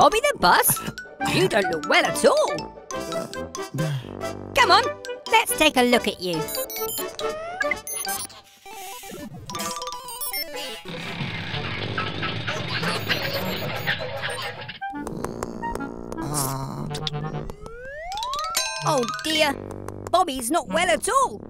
Bobby the bus? You don't look well at all. Come on, let's take a look at you. Oh dear, Bobby's not well at all.